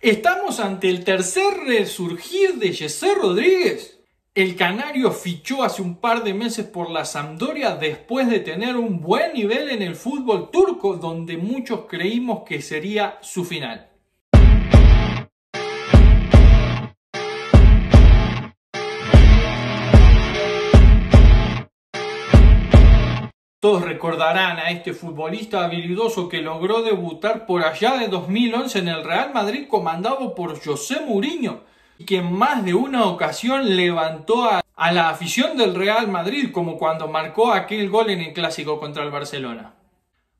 ¿Estamos ante el tercer resurgir de Jesse Rodríguez? El canario fichó hace un par de meses por la Sampdoria después de tener un buen nivel en el fútbol turco donde muchos creímos que sería su final. Todos recordarán a este futbolista habilidoso que logró debutar por allá de 2011 en el Real Madrid comandado por José Mourinho y que en más de una ocasión levantó a, a la afición del Real Madrid como cuando marcó aquel gol en el clásico contra el Barcelona.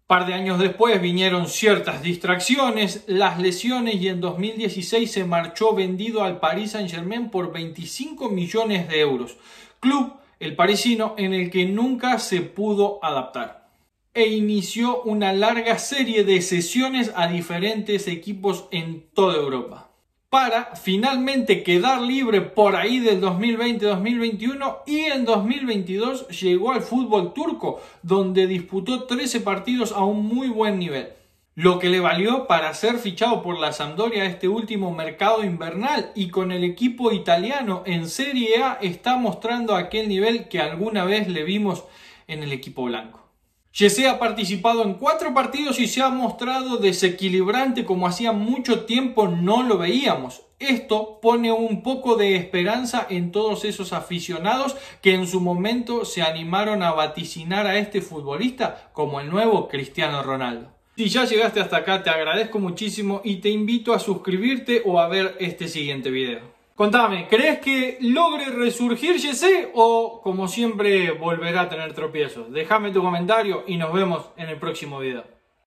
Par de años después vinieron ciertas distracciones, las lesiones y en 2016 se marchó vendido al Paris Saint-Germain por 25 millones de euros. Club el parisino en el que nunca se pudo adaptar e inició una larga serie de sesiones a diferentes equipos en toda Europa para finalmente quedar libre por ahí del 2020-2021 y en 2022 llegó al fútbol turco donde disputó 13 partidos a un muy buen nivel lo que le valió para ser fichado por la Sampdoria este último mercado invernal y con el equipo italiano en Serie A está mostrando aquel nivel que alguna vez le vimos en el equipo blanco. Jesse ha participado en cuatro partidos y se ha mostrado desequilibrante como hacía mucho tiempo no lo veíamos. Esto pone un poco de esperanza en todos esos aficionados que en su momento se animaron a vaticinar a este futbolista como el nuevo Cristiano Ronaldo. Si ya llegaste hasta acá te agradezco muchísimo y te invito a suscribirte o a ver este siguiente video. Contame, ¿crees que logre resurgir Jesse o como siempre volverá a tener tropiezos? Déjame tu comentario y nos vemos en el próximo video.